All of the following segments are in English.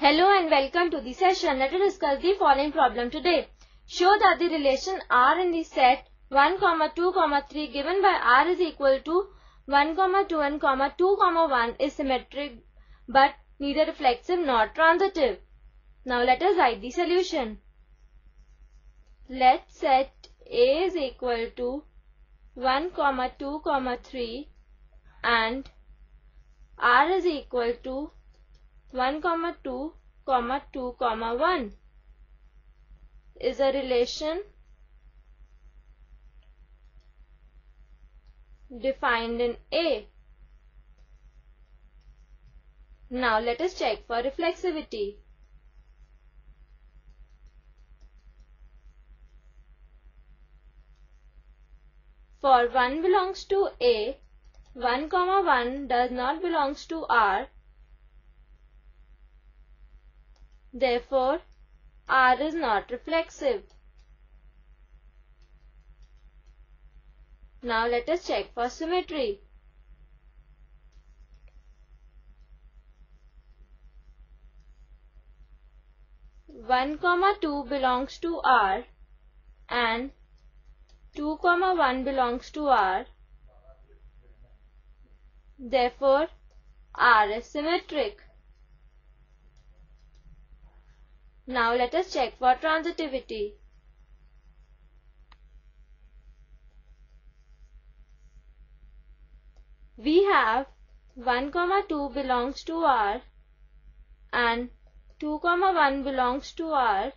Hello and welcome to the session. Let us discuss the following problem today. Show that the relation R in the set 1, 2, 3 given by R is equal to 1, 2 and 2, 1 is symmetric but neither reflexive nor transitive. Now let us write the solution. Let set A is equal to 1, 2, 3 and R is equal to 1 comma 2 comma 2 comma 1 is a relation defined in A. Now let us check for reflexivity. For 1 belongs to A, 1 comma 1 does not belongs to R Therefore, R is not reflexive. Now let us check for symmetry. One comma two belongs to R and two comma one belongs to R. Therefore, R is symmetric. Now let us check for transitivity. We have 1 comma 2 belongs to R and 2 comma 1 belongs to R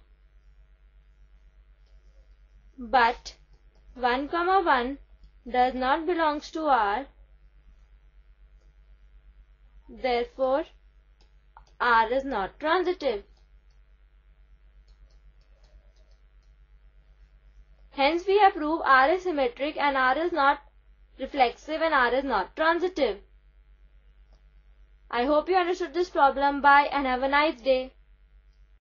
but 1 comma 1 does not belongs to R therefore R is not transitive. Hence we have proved R is symmetric and R is not reflexive and R is not transitive. I hope you understood this problem. Bye and have a nice day.